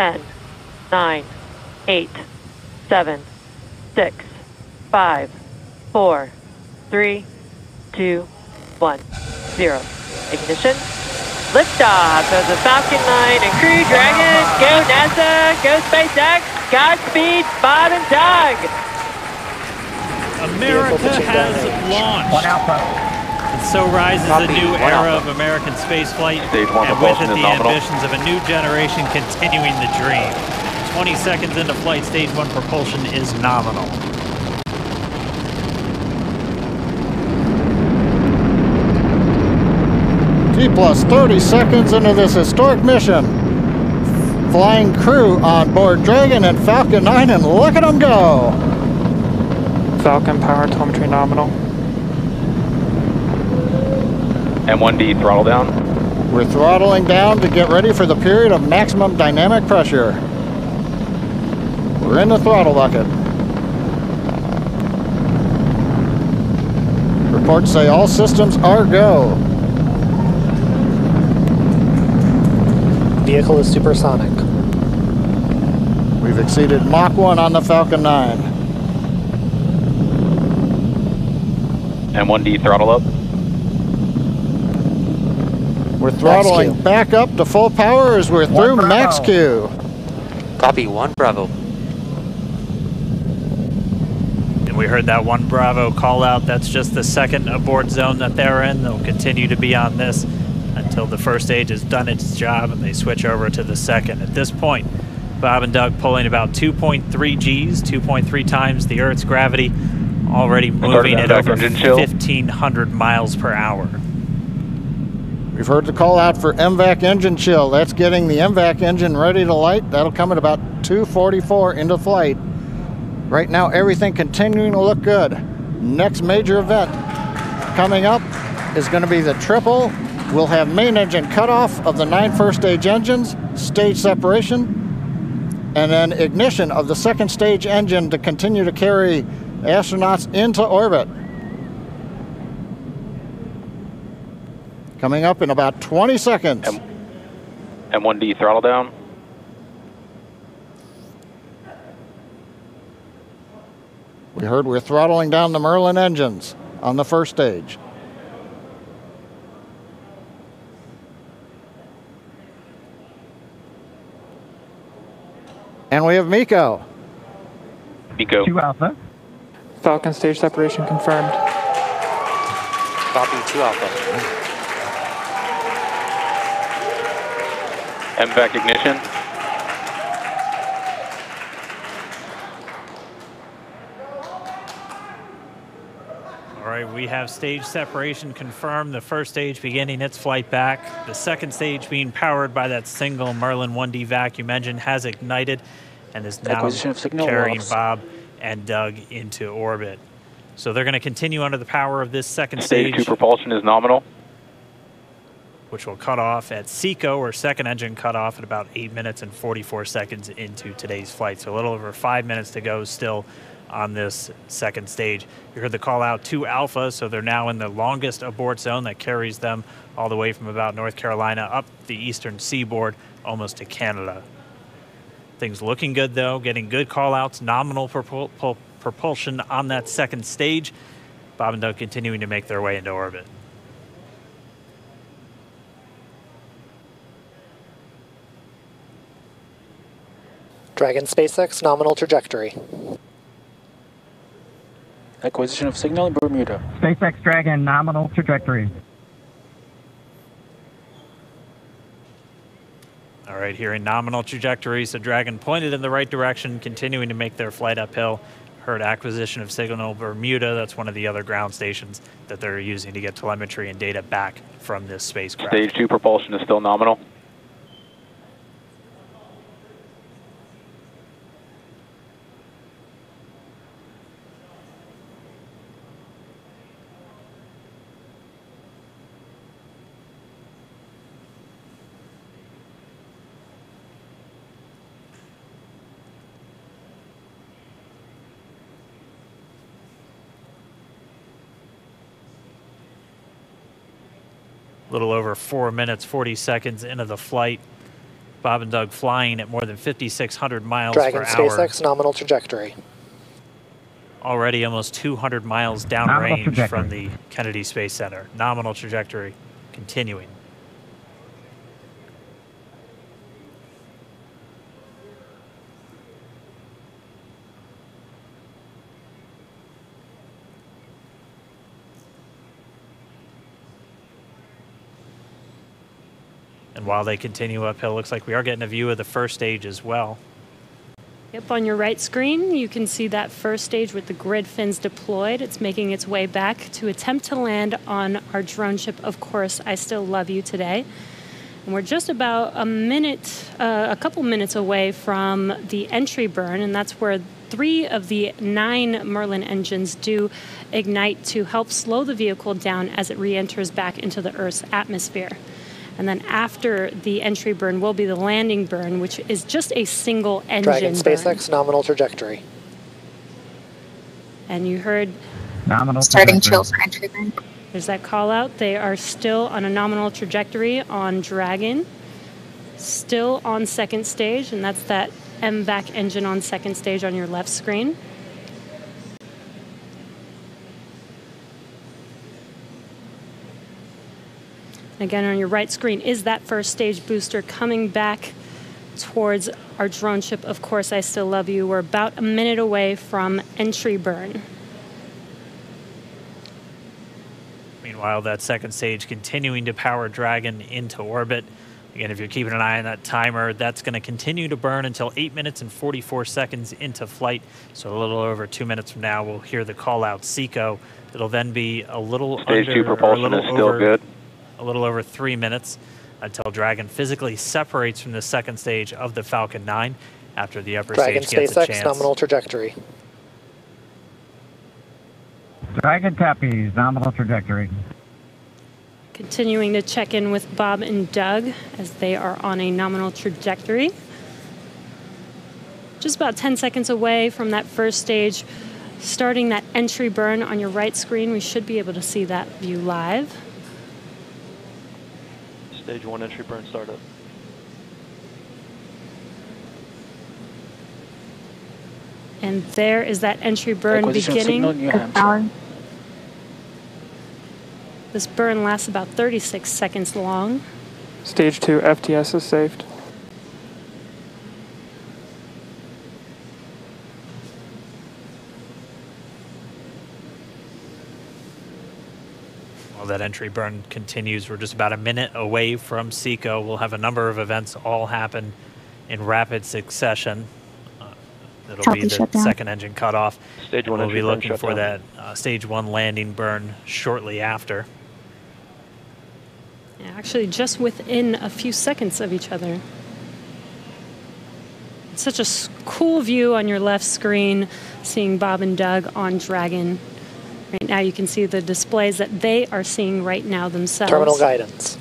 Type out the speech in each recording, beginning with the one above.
10, 9, 8, 7, 6, 5, 4, 3, 2, 1, 0. Ignition. Liftoff of the Falcon 9 and Crew Dragon. Go NASA, go SpaceX, Godspeed, Bob and Doug. America has launched. One Alpha. And so rises a new One era Alpha. of American spaceflight, and with it the nominal. ambitions of a new generation continuing the dream. 20 seconds into flight, stage one propulsion is nominal. T plus 30 seconds into this historic mission. Flying crew on board Dragon and Falcon 9, and look at them go! Falcon power telemetry nominal. M1D throttle down. We're throttling down to get ready for the period of maximum dynamic pressure. We're in the throttle bucket. Reports say all systems are go. Vehicle is supersonic. We've exceeded Mach 1 on the Falcon 9. M1D throttle up. We're throttling back up to full power as we're through max Q. Copy one Bravo. And we heard that one Bravo call out. That's just the second abort zone that they're in. They'll continue to be on this until the first stage has done its job and they switch over to the second. At this point, Bob and Doug pulling about 2.3 Gs, 2.3 times the Earth's gravity, already moving at over 1,500 miles per hour. We've heard the call out for MVAC engine chill. That's getting the MVAC engine ready to light. That'll come at about 244 into flight. Right now, everything continuing to look good. Next major event coming up is going to be the triple. We'll have main engine cutoff of the nine first stage engines, stage separation, and then ignition of the second stage engine to continue to carry astronauts into orbit. Coming up in about 20 seconds. M- M1D throttle down. We heard we're throttling down the Merlin engines on the first stage. And we have MECO. MECO. Two Alpha. Falcon stage separation confirmed. Copy, 2 Alpha. MVAC ignition. All right, we have stage separation confirmed. The first stage beginning its flight back. The second stage being powered by that single Merlin 1D vacuum engine has ignited and is now Acquisition of signal carrying loss. Bob and Doug into orbit. So they're going to continue under the power of this second Stage Stage two propulsion is nominal. Which will cut off at SECO or second engine cut off at about 8 minutes and 44 seconds into today's flight. So a little over 5 minutes to go still on this second stage. You heard the call out to Alpha, so they're now in the longest abort zone that carries them all the way from about North Carolina up the eastern seaboard almost to Canada. Things looking good though, getting good call outs, nominal propul- pul- propulsion on that second stage. Bob and Doug continuing to make their way into orbit. Dragon SpaceX nominal trajectory. Acquisition of signal in Bermuda. SpaceX Dragon nominal trajectory. All right, here in nominal trajectory, so Dragon pointed in the right direction, continuing to make their flight uphill. Heard acquisition of Signal Bermuda. That's one of the other ground stations that they're using to get telemetry and data back from this spacecraft. Stage two propulsion is still nominal. A little over four minutes, 40 seconds into the flight. Bob and Doug flying at more than 5,600 miles Dragon per hour. Dragon SpaceX nominal trajectory. Already almost 200 miles downrange from the Kennedy Space Center. Nominal trajectory continuing. And while they continue uphill, it looks like we are getting a view of the first stage as well. Yep, on your right screen, you can see that first stage with the grid fins deployed. It's making its way back to attempt to land on our drone ship. Of course, I still love you today. And we're just about a minute, uh, a couple minutes away from the entry burn, and that's where three of the nine Merlin engines do ignite to help slow the vehicle down as it re enters back into the Earth's atmosphere. And then after the entry burn will be the landing burn, which is just a single engine Dragon burn. SpaceX nominal trajectory. And you heard Nominal Starting trajectory. chill for entry burn. there's that call out. They are still on a nominal trajectory on Dragon, still on second stage, and that's that MVAC engine on second stage on your left screen. Again, on your right screen is that first stage booster coming back towards our drone ship. Of course, I still love you. We're about a minute away from entry burn. Meanwhile, that second stage continuing to power Dragon into orbit. Again, if you're keeping an eye on that timer, that's going to continue to burn until 8 minutes and 44 seconds into flight. So a little over two minutes from now, we'll hear the call out SECO. It'll then be a little Stage under, two or a propulsion little is still over, good. A little over three minutes until Dragon physically separates from the second stage of the Falcon 9 after the upper Dragon stage gets a SpaceX chance. nominal trajectory. Dragon copies. Nominal trajectory. Continuing to check in with Bob and Doug as they are on a nominal trajectory. Just about 10 seconds away from that first stage, starting that entry burn on your right screen. We should be able to see that view live. Stage one entry burn startup. And there is that entry burn beginning. signal, New Hampshire. Alan. This burn lasts about 36 seconds long. Stage 2 FTS is safed. While that entry burn continues, we're just about a minute away from SECO. We'll have a number of events all happen in rapid succession. Uh, it'll Copy, be the shutdown. second engine cutoff. Stage one We'll be looking for shutdown. that uh, stage one landing burn shortly after. Yeah, actually, just within a few seconds of each other. It's such a cool view on your left screen, seeing Bob and Doug on Dragon. Right now, you can see the displays that they are seeing right now themselves. Terminal guidance.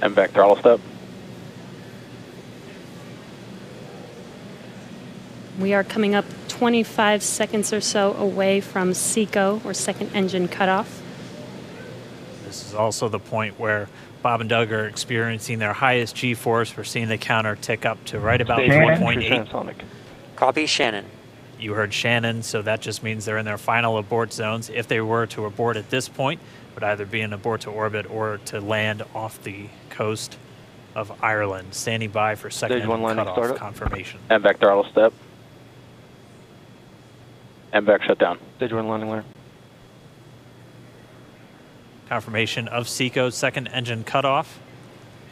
MVAC throttle step. We are coming up 25 seconds or so away from SECO, or second engine cutoff. This is also the point where Bob and Doug are experiencing their highest G-force. We're seeing the counter tick up to right about Stage one entry 1.8. Copy Shannon. You heard Shannon, so that just means they're in their final abort zones. If they were to abort at this point, it would either be an abort to orbit or to land off the coast of Ireland. Standing by for second Stage one engine landing cutoff startup. confirmation. MVAC throttle step. MVAC shutdown. Stage one landing layer. Confirmation of SECO's second engine cutoff.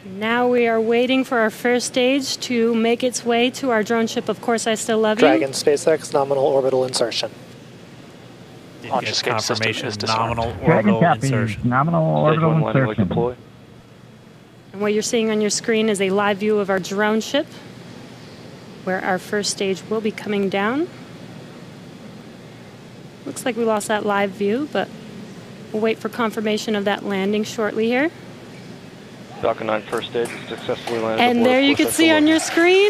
Now we are waiting for our first stage to make its way to our drone ship. Of course, I still love Dragon you. SpaceX nominal orbital insertion. Did Launch get escape system confirmation is nominal Dragon orbital copies. insertion. Nominal orbital one landing leg insertion. deploy. And what you're seeing on your screen is a live view of our drone ship, where our first stage will be coming down. Looks like we lost that live view, but we'll wait for confirmation of that landing shortly here. Falcon 9 first stage successfully landed. And aboard there you can see on your screen,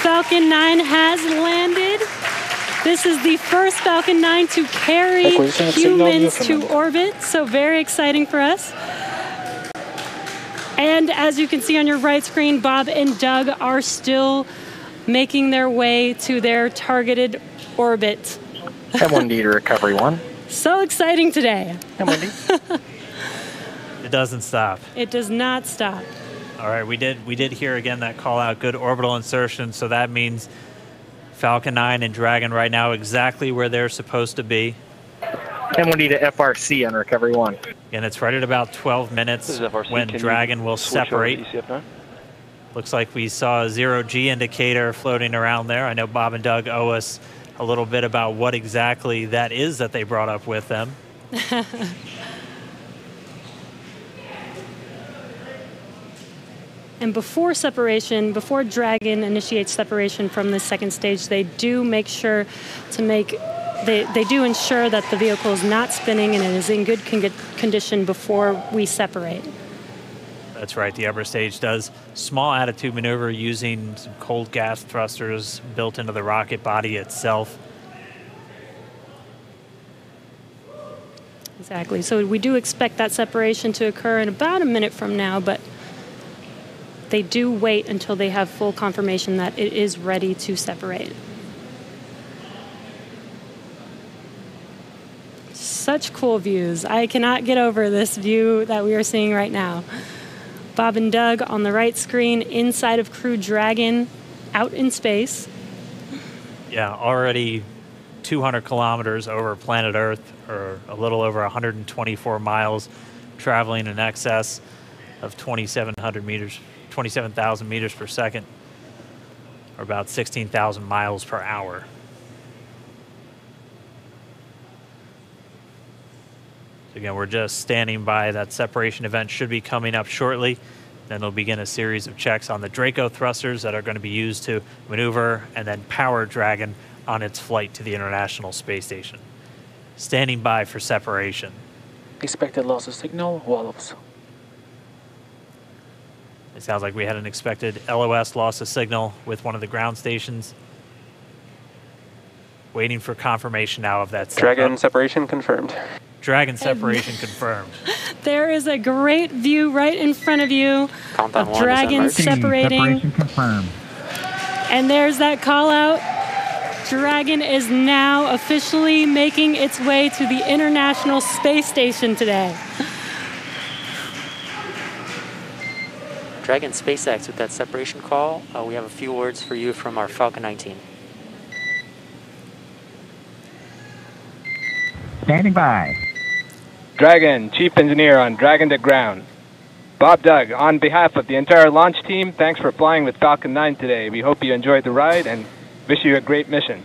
Falcon 9 has landed. This is the first Falcon 9 to carry Acquisition of signal humans to orbit, so very exciting for us. And as you can see on your right screen, Bob and Doug are still making their way to their targeted orbit. M1D to recovery one. So exciting today. M1D. It doesn't stop. It does not stop. All right, we did we did hear again that call out good orbital insertion, so that means Falcon 9 and Dragon right now exactly where they're supposed to be. M1D to FRC on recovery one. And it's right at about 12 minutes This is FRC. when Can Dragon will switch over to separate. Looks like we saw a zero G indicator floating around there. I know Bob and Doug owe us a little bit about what exactly that is that they brought up with them. And before separation, before Dragon initiates separation from the second stage, they do make sure to make, they, they do ensure that the vehicle is not spinning and it is in good con- condition before we separate. That's right. The upper stage does small attitude maneuver using some cold gas thrusters built into the rocket body itself. Exactly. So we do expect that separation to occur in about a minute from now, but they do wait until they have full confirmation that it is ready to separate. Such cool views. I cannot get over this view that we are seeing right now. Bob and Doug on the right screen, inside of Crew Dragon, out in space. Yeah, already 200 kilometers over planet Earth, or a little over 124 miles, traveling in excess of 2,700 meters, 27,000 meters per second, or about 16,000 miles per hour. So again, we're just standing by. That separation event should be coming up shortly. Then they'll begin a series of checks on the Draco thrusters that are going to be used to maneuver and then power Dragon on its flight to the International Space Station. Standing by for separation. Expected loss of signal, Wallows. It sounds like we had an expected LOS loss of signal with one of the ground stations. Waiting for confirmation now of that. Dragon separation confirmed. Dragon separation confirmed. There is a great view right in front of you Countdown of one, Dragon separating. Separation confirmed. And there's that call out. Dragon is now officially making its way to the International Space Station today. Dragon SpaceX with that separation call. Uh, we have a few words for you from our Falcon 19. Standing by. Dragon, Chief Engineer on Dragon to Ground. Bob Doug, on behalf of the entire launch team, thanks for flying with Falcon 9 today. We hope you enjoyed the ride and wish you a great mission.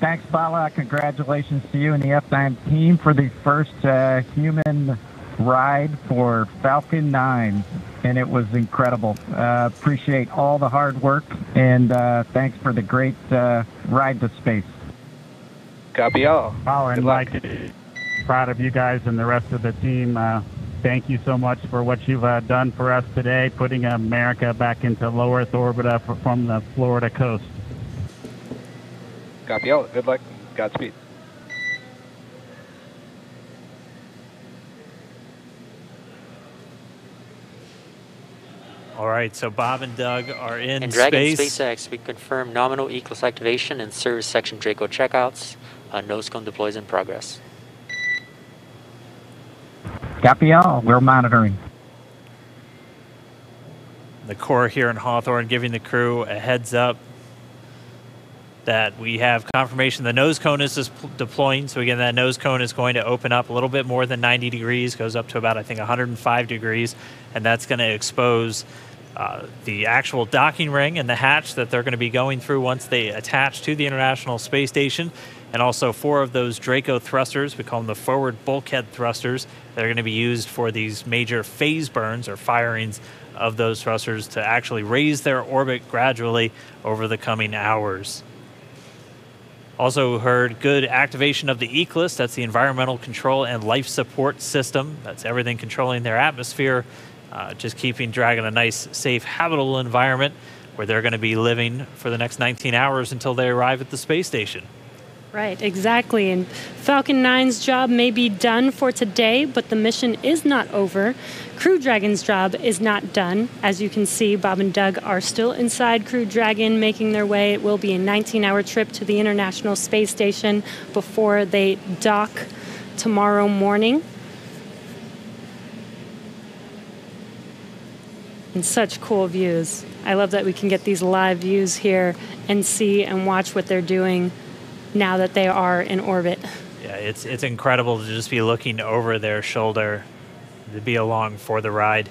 Thanks, Bala. Congratulations to you and the F9 team for the first uh, human ride for Falcon 9. And it was incredible. Uh, appreciate all the hard work and uh, thanks for the great uh, ride to space. Copy all. Oh, and. Mike, proud of you guys and the rest of the team. Uh, thank you so much for what you've uh, done for us today, putting America back into low Earth orbit uh, from the Florida coast. Copy all. Good luck. Godspeed. All right, so Bob and Doug are in And Dragon space. SpaceX, we confirm nominal ECLSS activation and service section Draco checkouts. Uh, nose cone deploys in progress. Copy all. We're monitoring. the core here in Hawthorne giving the crew a heads up that we have confirmation the nose cone is deploying. So again, that nose cone is going to open up a little bit more than 90 degrees, goes up to about I think 105 degrees, and that's going to expose uh, the actual docking ring and the hatch that they're going to be going through once they attach to the International Space Station. And also four of those Draco thrusters, we call them the forward bulkhead thrusters, that are going to be used for these major phase burns or firings of those thrusters to actually raise their orbit gradually over the coming hours. Also heard good activation of the ECLSS, that's the Environmental Control and Life Support System. That's everything controlling their atmosphere, uh, just keeping Dragon a nice, safe, habitable environment where they're going to be living for the next 19 hours until they arrive at the space station. Right, exactly. And Falcon 9's job may be done for today, but the mission is not over. Crew Dragon's job is not done. As you can see, Bob and Doug are still inside Crew Dragon making their way. It will be a 19 hour trip to the International Space Station before they dock tomorrow morning. And such cool views. I love that we can get these live views here and see and watch what they're doing now that they are in orbit. Yeah, it's it's incredible to just be looking over their shoulder, to be along for the ride.